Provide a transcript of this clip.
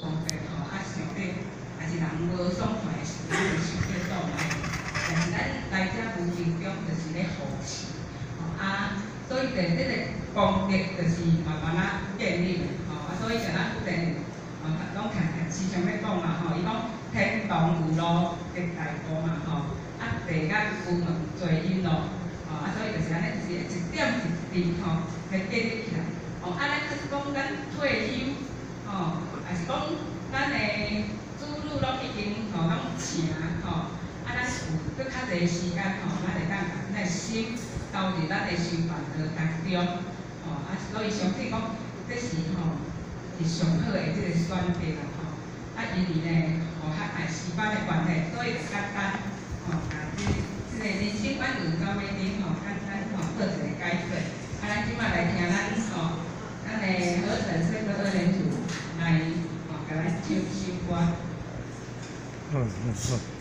方便吼，啊想要也是人无爽快的时阵，就想要倒来。但是咱来遮无形中就是咧扶持，吼啊，所以伫即个功德就是慢慢啊建立的，吼啊，所以像咱固定，吼拢常常时常要讲嘛，吼，伊讲天堂有路得大步嘛，吼，啊地甲有门做因路，吼啊，所以就是安尼，就是一点一滴吼来建立起来。哦，啊，咱就是讲咱，讲咱的子女拢已经吼拢有请吼，啊，咱有搁较侪时间吼，咱会当甲咱的心投入咱的修办课当中，吼，啊，所以相信讲，这是吼是上好的即个选择啦，吼，啊，因为呢，吼较爱时班的关系，所以简单，吼，啊，即即个人生观有到尾顶吼，简单吼做一个解决，啊，咱即摆来听咱吼。咱的河神圣的二人嗯嗯嗯。